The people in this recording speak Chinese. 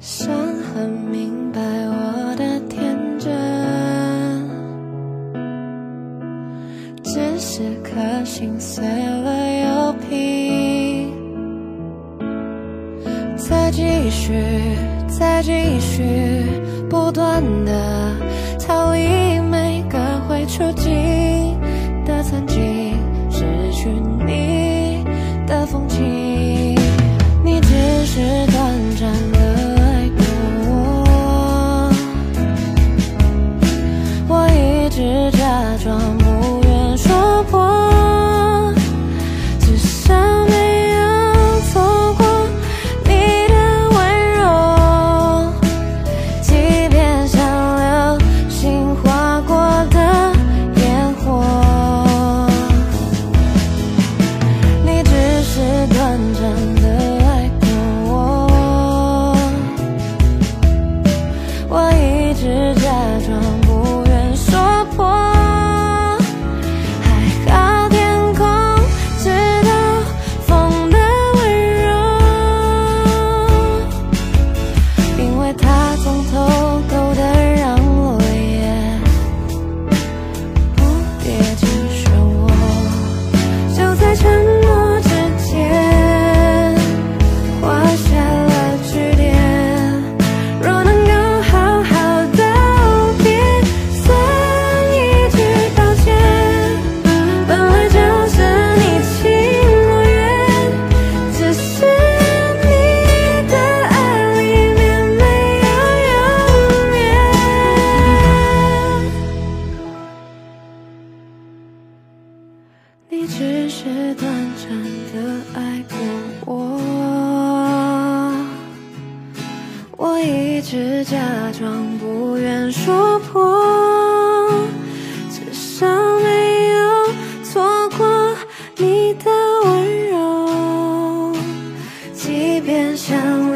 想很明白我的天真，只是颗心碎了又拼，再继续、再继续，不断的逃离每个会触及的曾经，失去你的风景，你只是短暂。你只是短暂的爱过我我一直假装不愿说破至少没有错过你的温柔。即便相